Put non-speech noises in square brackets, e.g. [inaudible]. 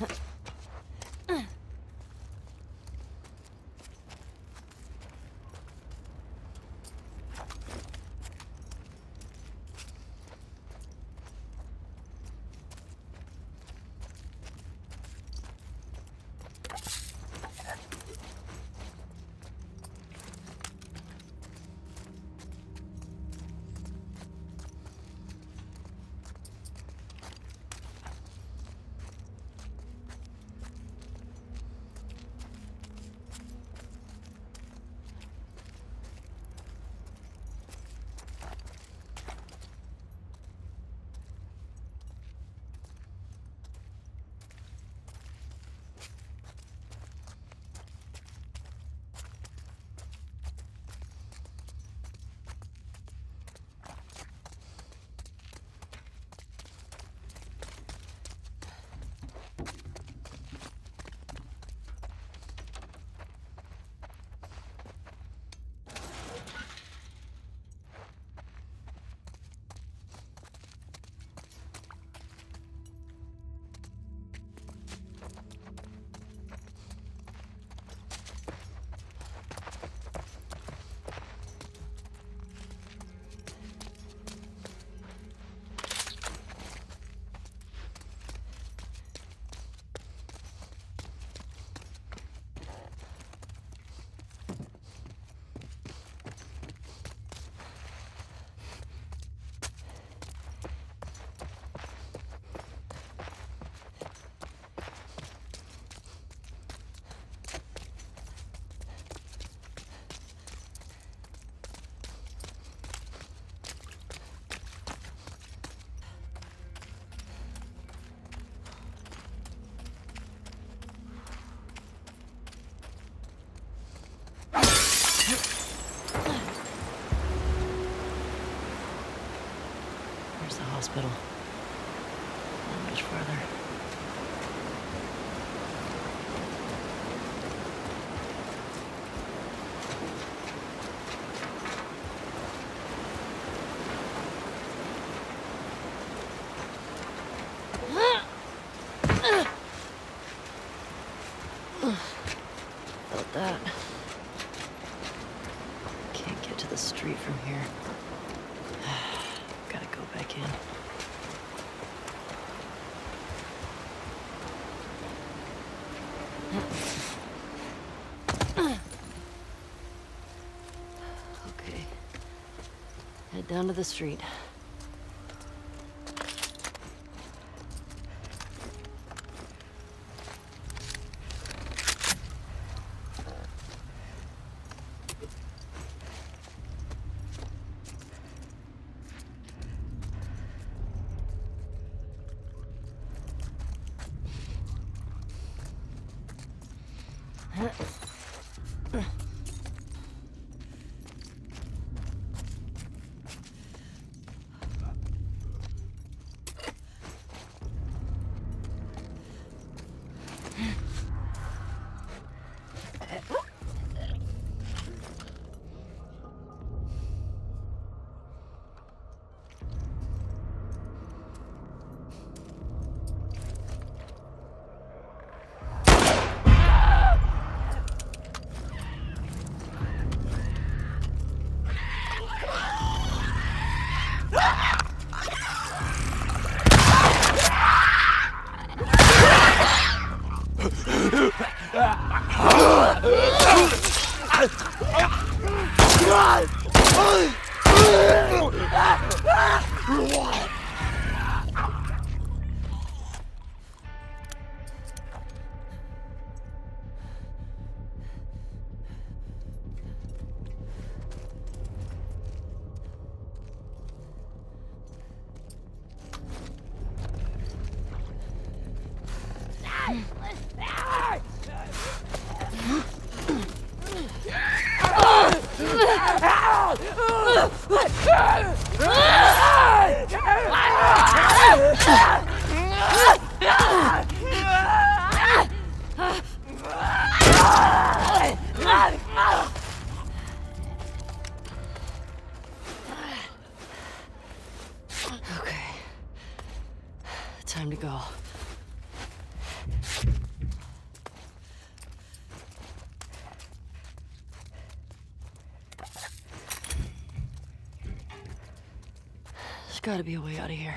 Huh. [laughs] Where's the hospital? Not much farther. Felt that. Can't get to the street from here. Back in. Okay. Head down to the street. Time to go. gotta be a way out of here.